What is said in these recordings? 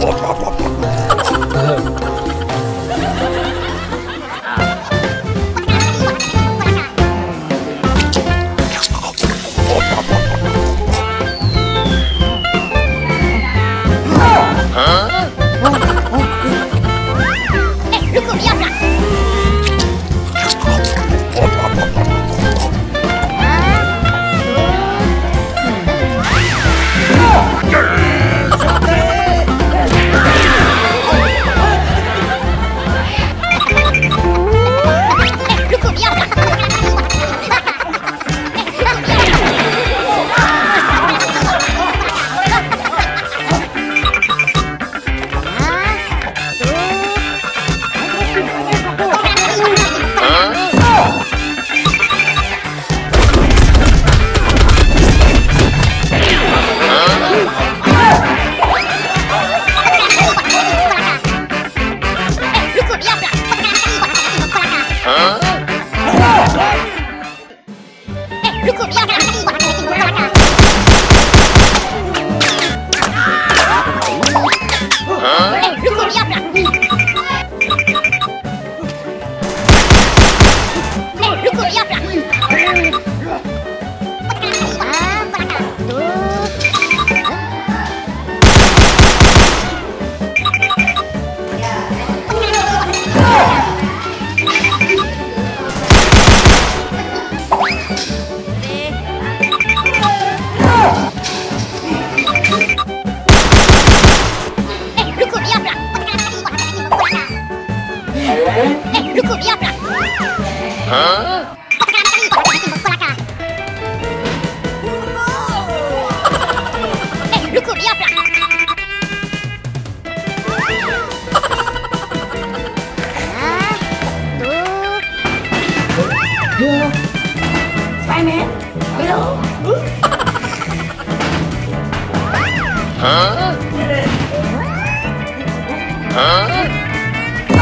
我们都没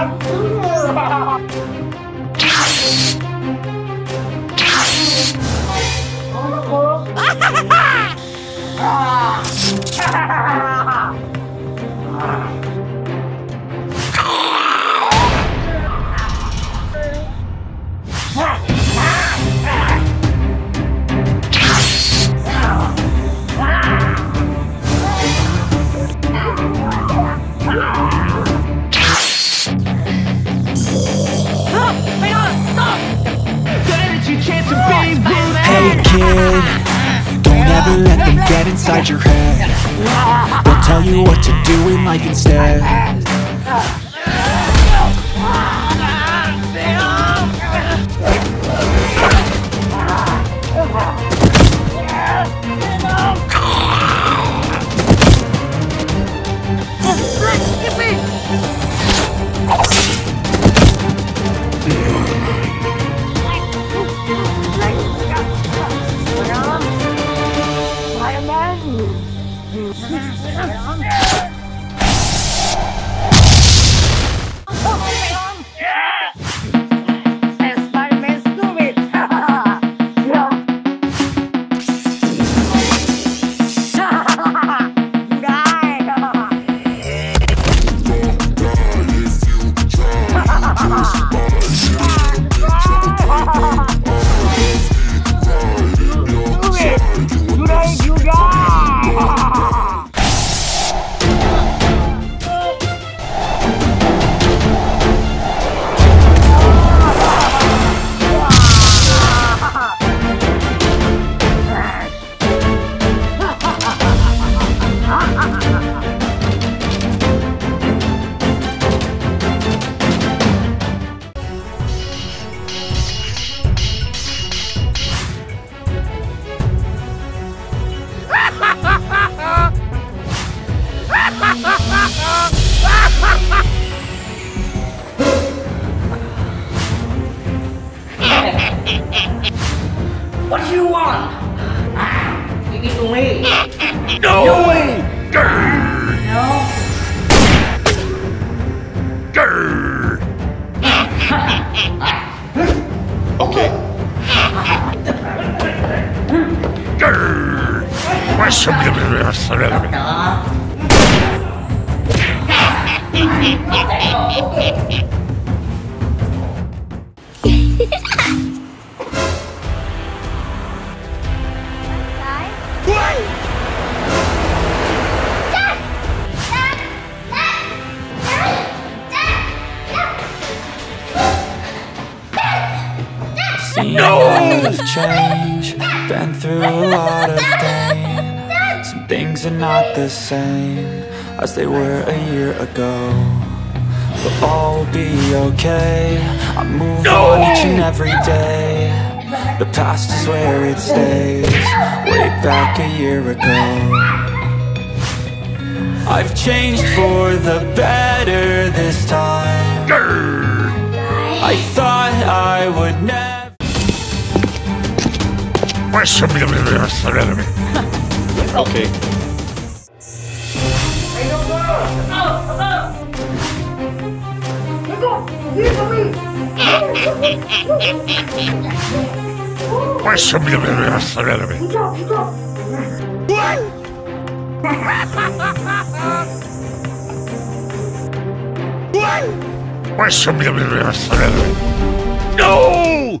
Hey get inside your head. They'll tell you what to do in life instead. What do you want? Ah, you to me. No! way. Grrr. No. Grrr. Okay. Seen a lot of change Been through a lot of pain. Some things are not the same as they were a year ago. But all will be okay. I move on each and every day. The past is where it stays. Way back a year ago. I've changed for the better this time. I thought I would never. What's up, enemy? Okay. What's up, enemy? What's up, enemy? No!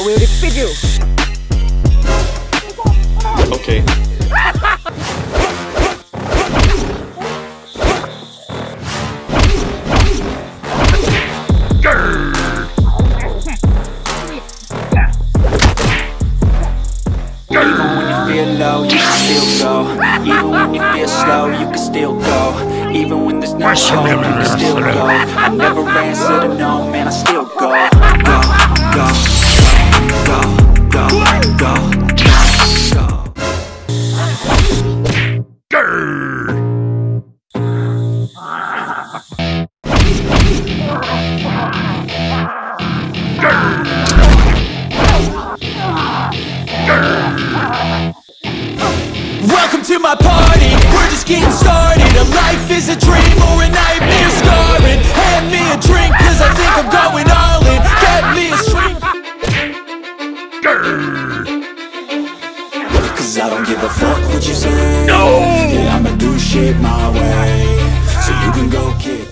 I will defeat you. Okay. Even when you feel low, you can still go. Even when you feel slow, you can still go. Even when there's no hope, you can still go. I never answer to no, man, I still to my party, we're just getting started. A life is a dream or a nightmare. Scarring. Hand me a drink cause I think I'm going all in. Get me a shrink. Cause I don't give a fuck what you say. No. Yeah, I'ma do shit my way. So you can go kick.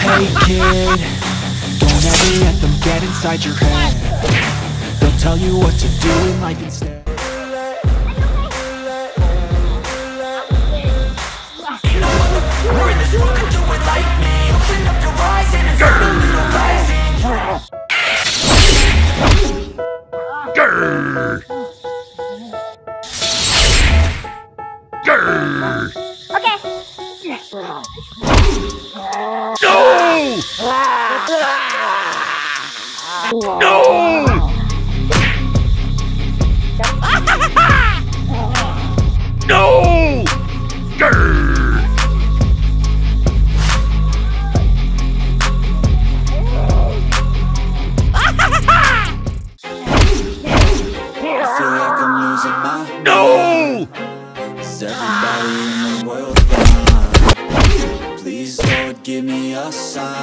Hey kid, don't ever let them get inside your head They'll tell you what to do in life instead We're in this world, do it like me Open up your eyes and a little.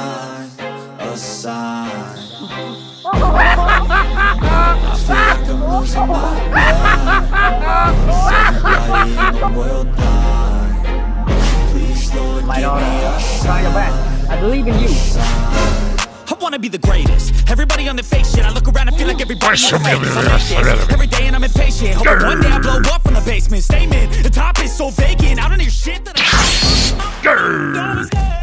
Sign, a sign. I feel like I'm losing my mind. Is everybody in the world blind? Please, Lord, give me a sign, I believe in you. I wanna be the greatest. Everybody on the fake shit. I look around and feel like everybody What's more up, famous. baby? I make What's up, this baby? every day and I'm impatient. Hoping one day I blow up from the basement. Statement. The top is so vacant. I don't hear shit that I. Grr.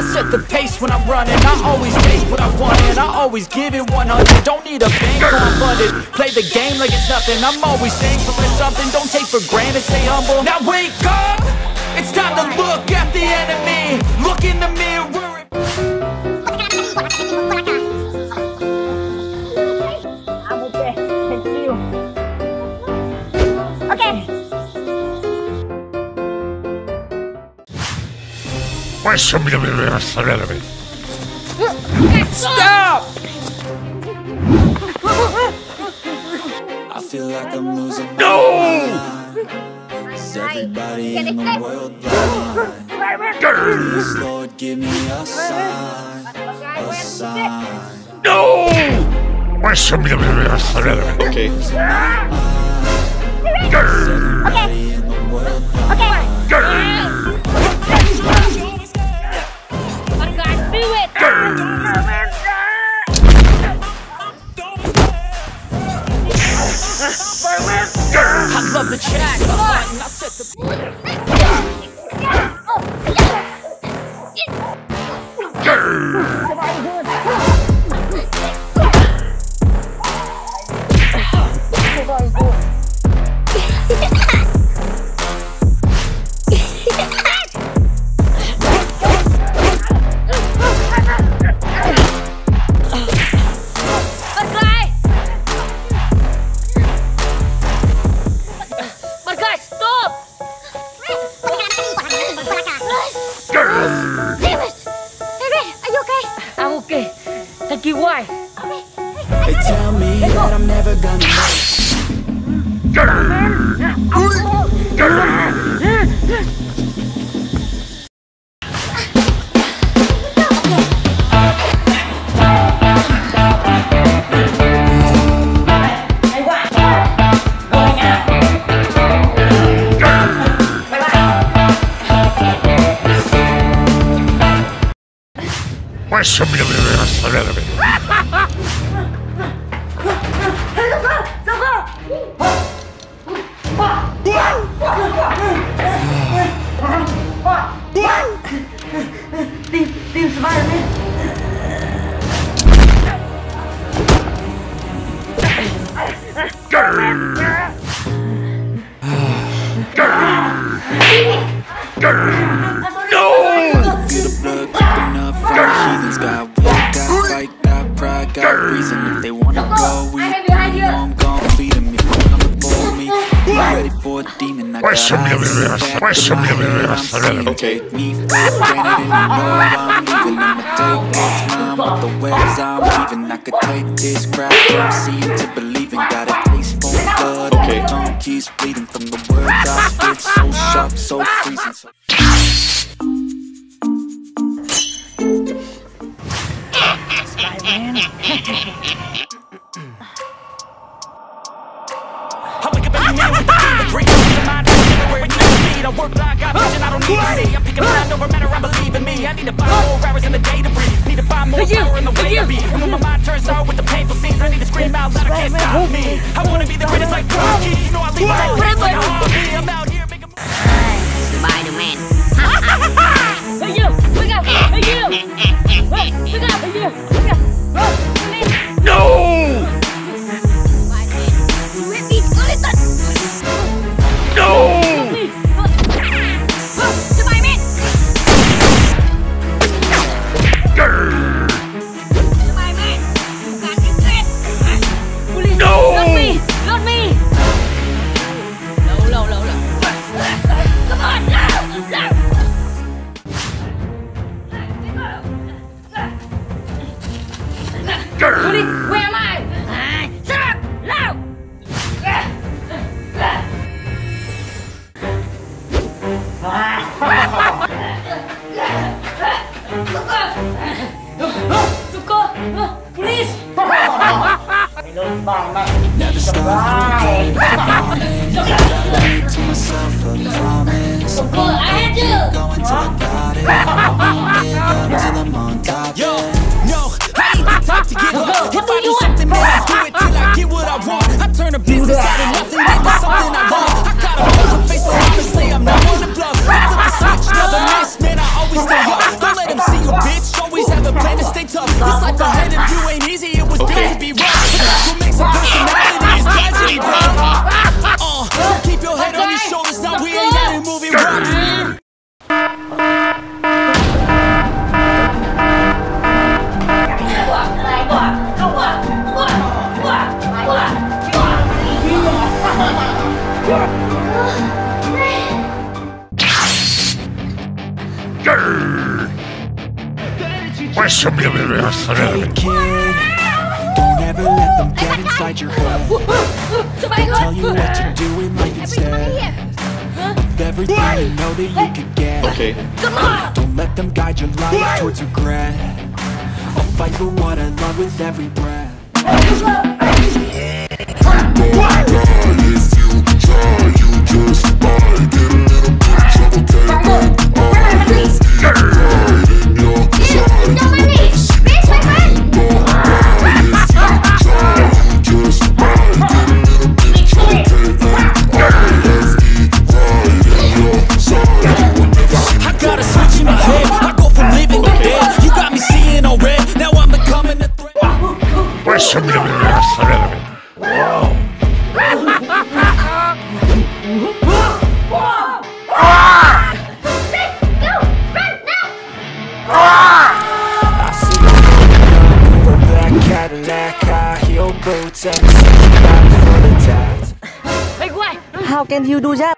I set the pace when I'm running. I always take what I want and I always give it 100 Don't need a bank, I'm funded. Play the game like it's nothing. I'm always thankful for something. Don't take for granted, stay humble. Now wake up! It's time to look at the enemy. Look in the mirror. Stop! I feel like I'm losing No! Is everybody Can in the I stay? world blind? Please, Lord, give me a sign, a sign. No! Okay. Everybody I Team Spider-Man. Feel the blood creeping up from the heathens Got will, got fight, got pride, got reason If they wanna go eat, head, I'm seeing Take me for granted and you know I'm leaving I'ma take what's mine with the webs I'm weaving I could take this crap from seeing to believing Got a taste for blood and Okay. my tongue keeps bleeding From the words I spit, so sharp, so freezing so Rocky Talk about it. I won't give up till I'm on top. Yo, no, I ain't the type to give up. If I do something, man, I do it till I get what I want. I turn a business out of nothing into something I want. I gotta hold the face so I can say I'm not on the bluff. I flip the switch, never miss, man. I always stay up. Don't let them see you, bitch. Always have a plan to stay tough. This life ahead of you ain't easy. It was built to be rough. But what makes a person. Where's some kid, don't ever let them get inside your head. They'll tell you what to do in life instead. With everything you know that you could get. Okay. Don't let them guide your life towards regret. I'll fight for what I love with every breath. I judulnya